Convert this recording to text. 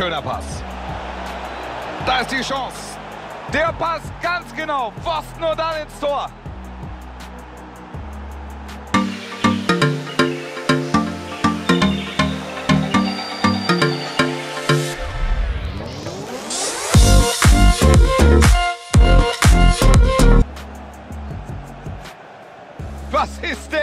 Schöner Pass. Da ist die Chance. Der Pass ganz genau. Fast nur dann ins Tor. Was ist denn?